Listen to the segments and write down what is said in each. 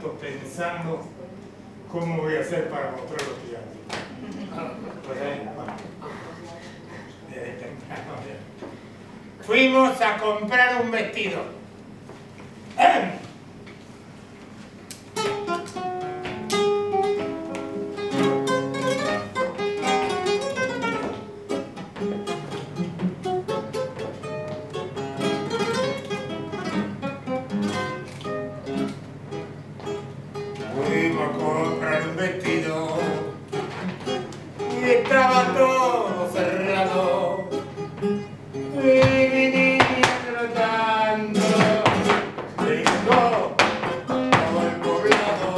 tanto pensando cómo voy a hacer para mostrar los gigantes. Pues. Fuimos a comprar un vestido. A comprar un vestido y estaba todo cerrado. Y mi niña tratando gritó todo el poblado.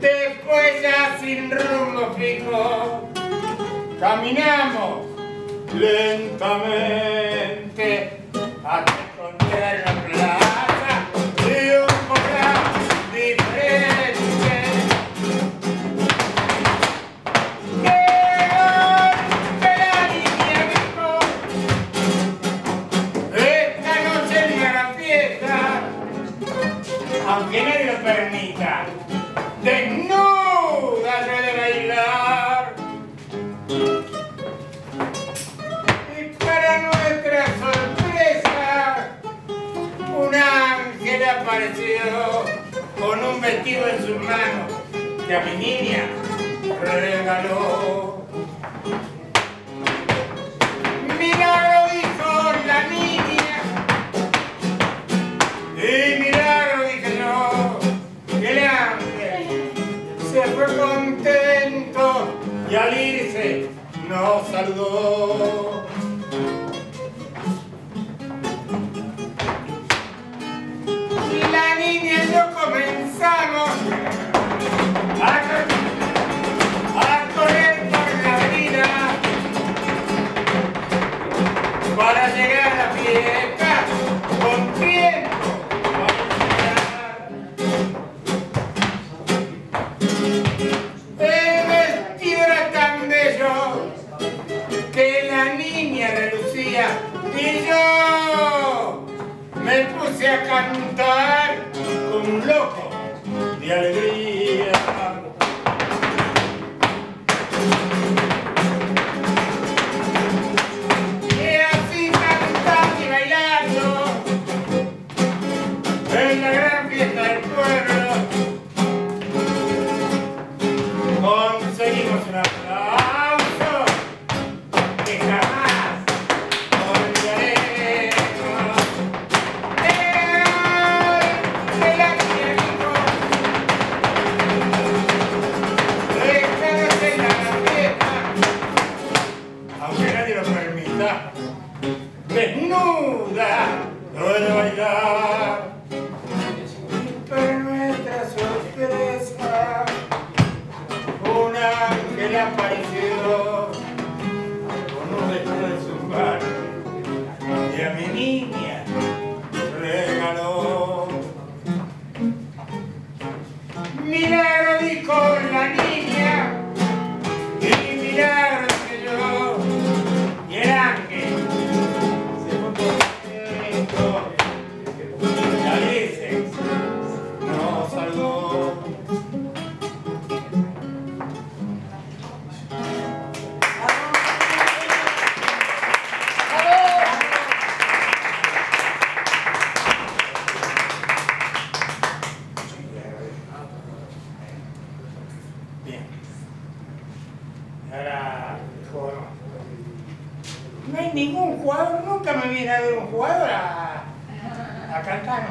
Después ya sin rumbo fijo, caminamos lentamente hasta permita. Desnuda he de bailar. Y para nuestra sorpresa, un ángel apareció con un vestido en sus manos que a mi niña regaló. Contento y al irse nos saludó. A cantar como un loco de alegría. Desnuda, no de bailar. Pero nuestra sorpresa un ángel apareció con un vestido de su manos y a mi niña regaló. No hay ningún jugador, nunca me viene a ver un jugador a, a cantar.